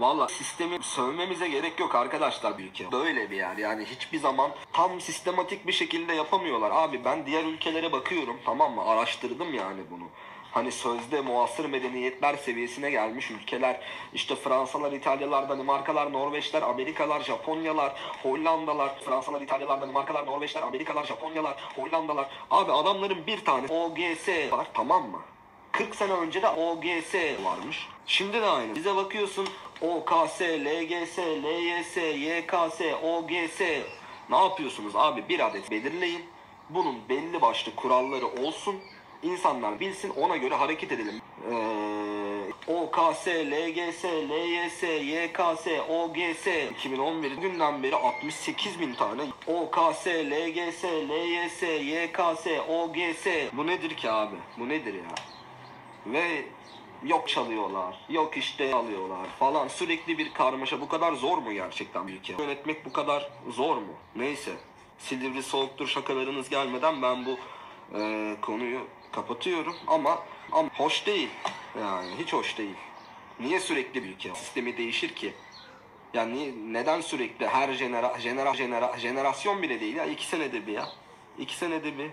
Valla sistemi sövmemize gerek yok arkadaşlar bir ülke. Böyle bir yer yani hiçbir zaman tam sistematik bir şekilde yapamıyorlar. Abi ben diğer ülkelere bakıyorum tamam mı? Araştırdım yani bunu. Hani sözde muasır medeniyetler seviyesine gelmiş ülkeler işte Fransalar, İtalyalar, Danimarkalar, Norveçler, Amerikalar, Japonyalar, Hollandalar, Fransalar, İtalyalar, Danimarkalar, Norveçler, Amerikalar, Japonyalar, Hollandalar. Abi adamların bir tane OGS var tamam mı? 40 sene önce de OGS varmış. Şimdi de aynı. Bize bakıyorsun OKS, LGS, LYS, YKS, OGS. Ne yapıyorsunuz abi? Bir adet belirleyin. Bunun belli başlı kuralları olsun. İnsanlar bilsin ona göre hareket edelim. Ee, OKS, LGS, LYS, YKS, OGS 2011 günden beri 68 bin tane OKS, LGS, LYS, YKS, OGS Bu nedir ki abi? Bu nedir ya? Ve yok çalıyorlar, yok işte alıyorlar falan. Sürekli bir karmaşa. Bu kadar zor mu gerçekten bir ülke? Yönetmek bu kadar zor mu? Neyse. Silivri soğuktur şakalarınız gelmeden ben bu e, konuyu kapatıyorum ama ama hoş değil. Yani hiç hoş değil. Niye sürekli bir ülke sistemi değişir ki? Yani neden sürekli her jenera, jenera, jenera, jenerasyon bile değil ya iki senede bir ya. İki senede bir.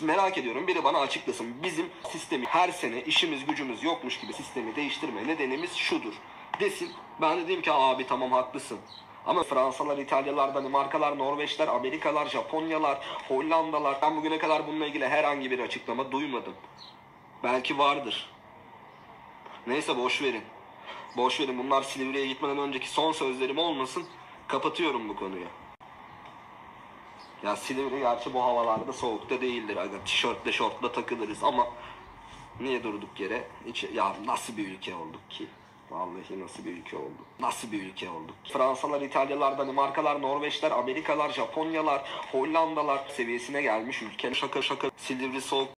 Merak ediyorum biri bana açıklasın. Bizim sistemi her sene işimiz gücümüz yokmuş gibi sistemi değiştirme nedenimiz şudur. Desin. Ben de diyeyim ki abi tamam haklısın. Ama Fransalar, İtalyalar, Danimarkalar, Norveçler, Amerikalar, Japonyalar, Hollandalar. Ben bugüne kadar bununla ilgili herhangi bir açıklama duymadım. Belki vardır. Neyse boş verin. Boş verin bunlar Silivri'ye gitmeden önceki son sözlerim olmasın. Kapatıyorum bu konuyu. Ya Silivri gerçi bu havalarda soğukta değildir. Aga tişörtle şortla takılırız ama niye durduk yere? Hiç, ya nasıl bir ülke olduk ki? Vallahi nasıl bir ülke olduk? Nasıl bir ülke olduk? Fransalar, İtalyalar, Danimarkalar, Norveçler, Amerikalar, Japonyalar, Hollandalar seviyesine gelmiş ülke. Şaka şaka Silivri soğuk